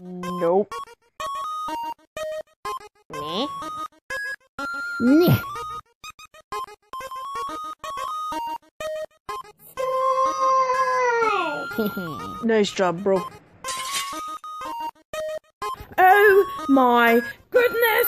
Nope. Me? Nyeh. nice job, bro. Oh my goodness!